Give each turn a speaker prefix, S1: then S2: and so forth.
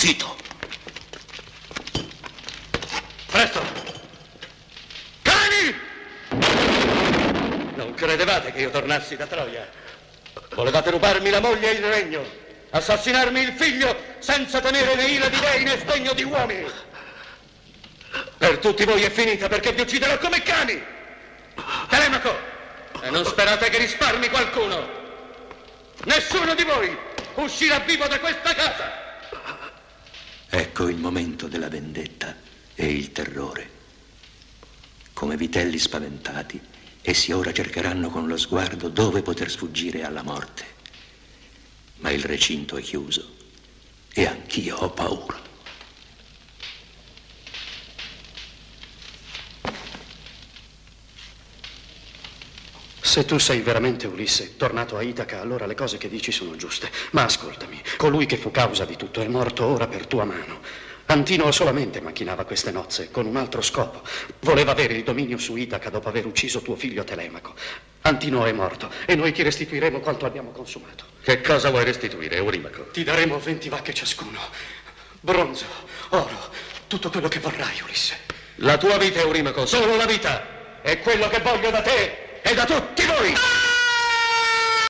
S1: subito.
S2: Presto! Cani! Non credevate che io tornassi da Troia? Volevate rubarmi la moglie e il regno, assassinarmi il figlio senza tenere né ira di dei né sdegno di uomini. Per tutti voi è finita perché vi ucciderò come cani. Telemaco! E non sperate che risparmi qualcuno. Nessuno di voi uscirà vivo da questa casa.
S1: Ecco il momento della vendetta e il terrore. Come vitelli spaventati, essi ora cercheranno con lo sguardo dove poter sfuggire alla morte. Ma il recinto è chiuso e anch'io ho paura.
S3: Se tu sei veramente Ulisse, tornato a Itaca, allora le cose che dici sono giuste. Ma ascoltami, colui che fu causa di tutto è morto ora per tua mano. Antino solamente macchinava queste nozze con un altro scopo. Voleva avere il dominio su Itaca dopo aver ucciso tuo figlio Telemaco. Antino è morto e noi ti restituiremo quanto abbiamo consumato.
S2: Che cosa vuoi restituire, Eurimaco?
S3: Ti daremo venti vacche ciascuno. Bronzo, oro, tutto quello che vorrai, Ulisse.
S2: La tua vita, Eurimaco, solo la vita! È quello che voglio da te è da tutti voi!